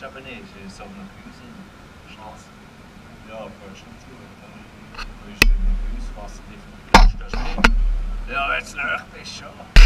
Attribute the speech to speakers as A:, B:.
A: Japanese, ist auch
B: nach Hüsen Schloss. Ja, falsch natürlich. Du bist in Hüsen, was nicht Ja, jetzt läuft es schon.